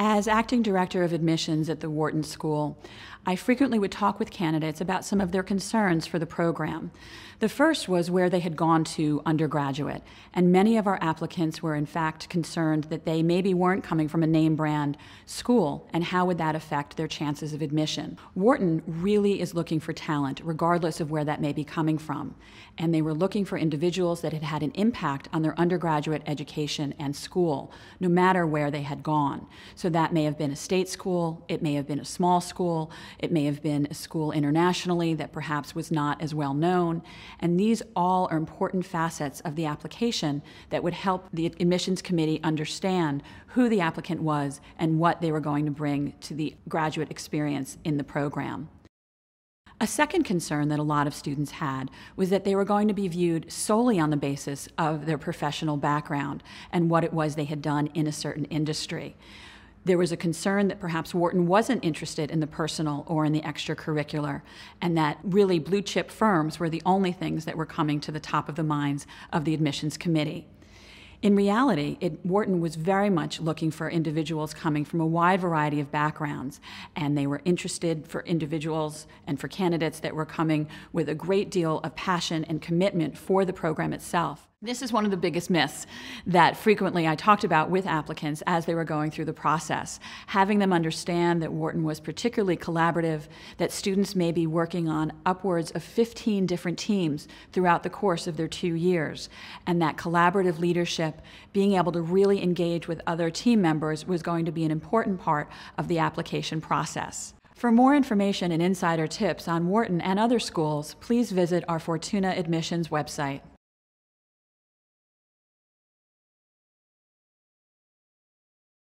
As acting director of admissions at the Wharton School, I frequently would talk with candidates about some of their concerns for the program. The first was where they had gone to undergraduate, and many of our applicants were in fact concerned that they maybe weren't coming from a name brand school, and how would that affect their chances of admission. Wharton really is looking for talent, regardless of where that may be coming from, and they were looking for individuals that had had an impact on their undergraduate education and school, no matter where they had gone. So that may have been a state school, it may have been a small school, it may have been a school internationally that perhaps was not as well known. And these all are important facets of the application that would help the admissions committee understand who the applicant was and what they were going to bring to the graduate experience in the program. A second concern that a lot of students had was that they were going to be viewed solely on the basis of their professional background and what it was they had done in a certain industry. There was a concern that perhaps Wharton wasn't interested in the personal or in the extracurricular, and that really blue chip firms were the only things that were coming to the top of the minds of the admissions committee. In reality, it, Wharton was very much looking for individuals coming from a wide variety of backgrounds, and they were interested for individuals and for candidates that were coming with a great deal of passion and commitment for the program itself. This is one of the biggest myths that frequently I talked about with applicants as they were going through the process. Having them understand that Wharton was particularly collaborative, that students may be working on upwards of 15 different teams throughout the course of their two years, and that collaborative leadership, being able to really engage with other team members, was going to be an important part of the application process. For more information and insider tips on Wharton and other schools, please visit our Fortuna Admissions website.